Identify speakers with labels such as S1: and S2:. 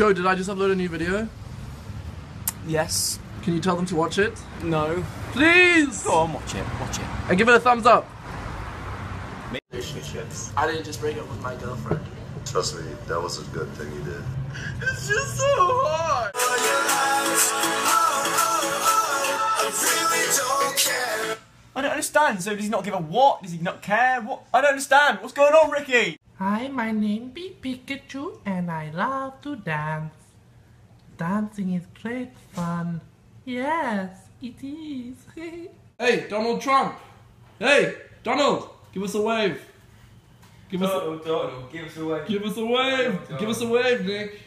S1: Joe, did I just upload a new video?
S2: Yes.
S1: Can you tell them to watch it?
S2: No.
S1: Please!
S2: Go on, watch it. Watch it.
S1: And give it a thumbs up.
S3: relationships.
S1: I didn't just break up with my girlfriend.
S4: Trust me, that was a good thing you did.
S1: It's just so hard.
S2: I don't understand. So does he not give a what? Does he not care? What? I don't understand. What's going on, Ricky?
S5: Hi, my name is Pikachu and I love to dance. Dancing is great fun. Yes, it is.
S1: Hey, Donald Trump. Hey, Donald, give us a wave. Give us,
S2: Donald, Donald, give us away.
S1: give us a wave. Give us a wave, Nick.